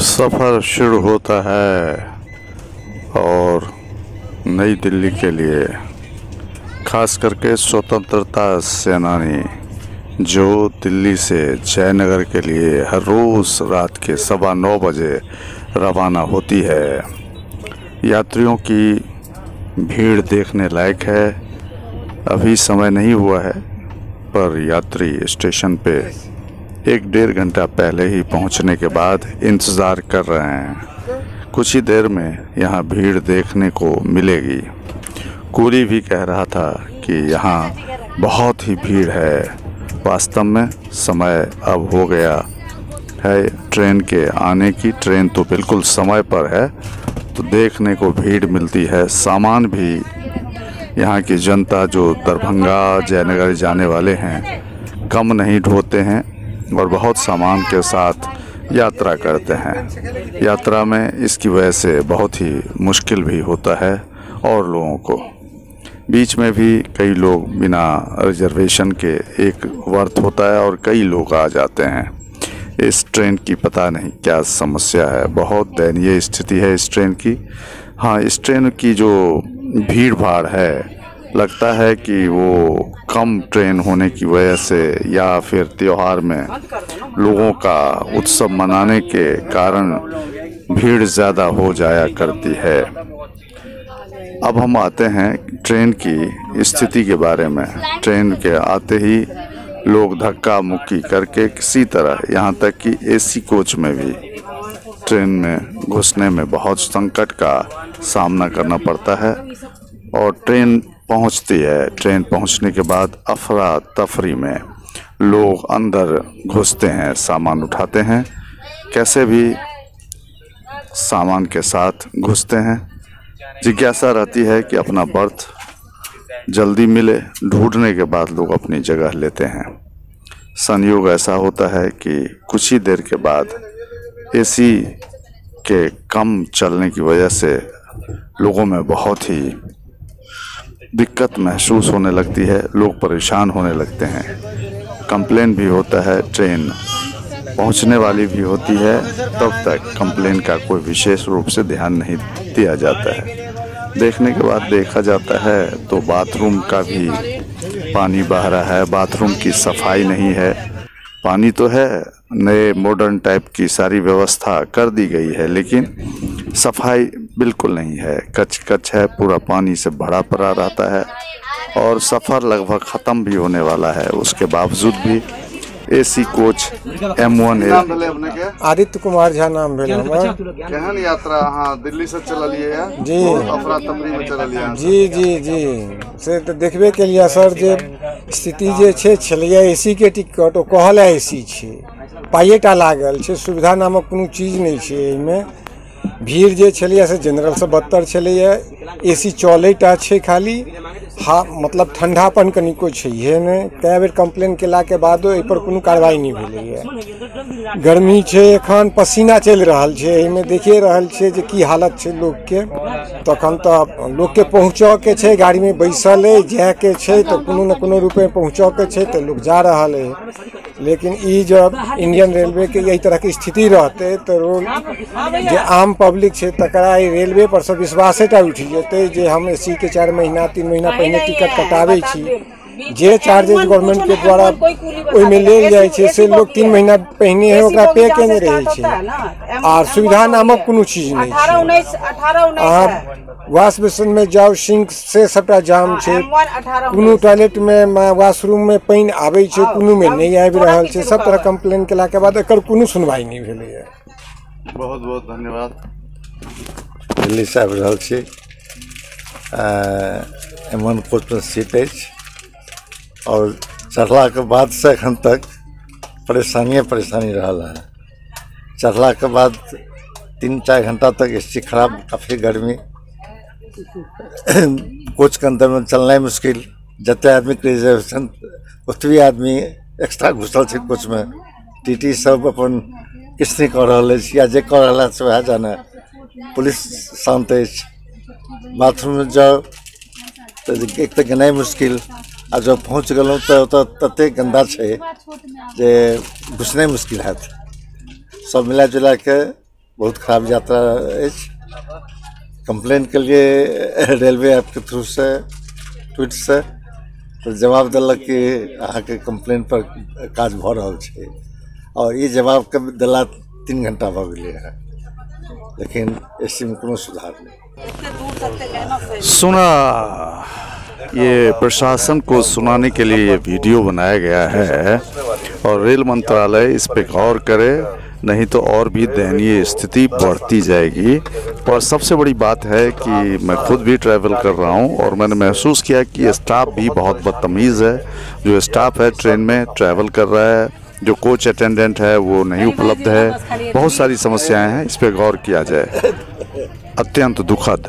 सफ़र शुरू होता है और नई दिल्ली के लिए, खास करके स्वतंत्रता सेनानी जो दिल्ली से जयनगर के लिए हर रोज़ रात के सवा नौ बजे रवाना होती है। यात्रियों की भीड़ देखने लायक है। अभी समय नहीं हुआ है, पर यात्री स्टेशन पे एक डेढ़ घंटा पहले ही पहुँचने के बाद इंतज़ार कर रहे हैं। कुछ ही देर में यहाँ भीड़ देखने को मिलेगी। कूली भी कह रहा था कि यहाँ बहुत ही भीड़ है। वास्तव में समय अब हो गया है। ट्रेन के आने की ट्रेन तो बिल्कुल समय पर है तो देखने को भीड़ मिलती है। सामान भी। यहाँ की जनता जो दरभंगा, जयनगर जाने वाले हैं कम नहीं ढोते हैं। और बहुत सामान के साथ यात्रा करते हैं। यात्रा में इसकी वजह से बहुत ही मुश्किल भी होता है और लोगों को। बीच में भी कई लोग बिना रिजर्वेशन के एक वर्थ होता है और कई लोग आ जाते हैं। इस ट्रेन की पता नहीं क्या समस्या है। बहुत दयनीय स्थिति है इस ट्रेन की। हाँ इस ट्रेन की जो भीड़ भाड़ है लगता है कि वो कम ट्रेन होने की वजह से या फिर त्यौहार में लोगों का उत्सव मनाने के कारण भीड़ ज़्यादा हो जाया करती है। अब हम आते हैं ट्रेन की स्थिति के बारे में। ट्रेन के आते ही लोग धक्का मुक्की करके किसी तरह यहाँ तक कि एसी कोच में भी ट्रेन में घुसने में बहुत संकट का सामना करना पड़ता है। और ट्रेन पहुँचती है। ट्रेन पहुँचने के बाद अफरा तफरी में लोग अंदर घुसते हैं, सामान उठाते हैं। कैसे भी सामान के साथ घुसते हैं। जिज्ञासा रहती है कि अपना बर्थ जल्दी मिले, ढूँढने के बाद लोग अपनी जगह लेते हैं। संयोग ऐसा होता है कि कुछ ही देर के बाद एसी के कम चलने की वजह से लोगों में बहुत ही दिक्कत महसूस होने लगती है, लोग परेशान होने लगते हैं। कंप्लेन भी होता है, ट्रेन पहुँचने वाली भी होती है, तब तक कंप्लेन का कोई विशेष रूप से ध्यान नहीं दिया जाता है। देखने के बाद देखा जाता है तो बाथरूम का भी पानी बह रहा है, बाथरूम की सफ़ाई नहीं है। पानी तो है, नए मॉडर्न टाइप की सारी व्यवस्था कर दी गई है, लेकिन सफ़ाई बिल्कुल नहीं है। कच कच है पूरा पानी से भरा पड़ा रहता है और सफ़र लगभग ख़त्म भी होने वाला है। उसके बावजूद भी AC coach M one Aditya Kumar Jha नाम भेल केहन यात्रा अहाँ दिल्ली से चललिए है जी। अफरा तफरी में चललिए जी जी जी। से तऽ देखबे केलिए सर जे स्थिति जे छै छलैए ए सी के टिकट ओ कहल ए सी छै। पाइए टा लागल छै सुविधा नामक कोनो चीज़ नहीं छै एहिमे। भीड़ जे से जनरलसँ बदतर छलैए ए सी चलैटा छै खाली। हाँ मतलब ठंडापन कनिको छैहे नहि कए बेर कंप्लेन केलाके बादो एहिपर कोनो कार्रवाई नहीं भेलैए गर्मी छै, एखन पसीना चल रहल है एहिमे देखिए छियै जे की हालत छै लोकके। तखन तऽ लोकके पहुँचऽके छै, गाड़ीमे बैसल अइ जायके छै, तऽ कोनो ने कोनो रूपमे पहुँचऽके छै, तऽ लोक जा रहा अइ। लेकिन ये जब इंडियन रेलवे के यही तरह की स्थिति रहते तो रोल जो आम पब्लिक है तकरा रेलवे पर सब विश्वास उठी जेतै जे हम ए के चार महीना तीन महीना पहले टिकट कटाबे छी। जे चार्जेस गवर्नमेंट के द्वारा ओहिमे लेल जाइ छै से लोग तीन महीना पहिने है ओकरा पे केने रहै छै आर सुविधा नामक कोनो चीज़ नहि छै अहाँ वॉश बेसिन में जाउ सिंक से सबटा जाम छै। अठारह कोनो टॉयलेट में वॉशरूम में पानि आबै छै कोनो में नहीं आबि रहल छै सब तरह कंप्लेन केला के बाद एकर कोनो सुनवाई नहीं भेलैए। बहुत बहुत धन्यवाद। दिल्ली से आबि रहल छी। एमन कोचमे सीट अछि। आओर बाद से अखन तक परेशानिए परेशानी रहा है। चढ़ला के बाद तीन चार घंटा तक स्थिति खराब, काफ़ी गर्मी। कोचके अंदरमे चलनाइ मुश्किल। जत आदमी के रिजर्वेशन ओतबी आदमी एक्स्ट्रा घुसल छै कोचमे टी टी सब अपन किस नहीं कऽ रहा या जे कऽ रहल अछि, वएह जाने। पुलिस शांत अछि। बाथरूम में तऽ एक तऽ गेनाइ मुश्किल। आ जब पहुँच ततेक गन्दा छै जे घुसनाइ मुश्किल हैत सब मिला जुला के बहुत खराब यात्रा कंप्लेन के लिए रेलवे ऐप के थ्रू से, ट्वीट से तो जवाब देलक कि अहाँके कंप्लेन पर काज भऽ रहल छै। और ई जवाब के देला, तीन घंटा भऽ गेलै है लेकिन एहिमे कोनो सुधार नहीं। सुना, ये प्रशासन को सुनाने के लिए ये वीडियो बनाया गया है और रेल मंत्रालय इस पे गौर करे, नहीं तो और भी दयनीय स्थिति बढ़ती जाएगी। और सबसे बड़ी बात है कि मैं खुद भी ट्रैवल कर रहा हूँ और मैंने महसूस किया कि स्टाफ भी बहुत बदतमीज़ है। जो स्टाफ है ट्रेन में ट्रैवल कर रहा है जो कोच अटेंडेंट है वो नहीं उपलब्ध है। बहुत सारी समस्याएँ हैं इस पर गौर किया जाए। अत्यंत दुखद।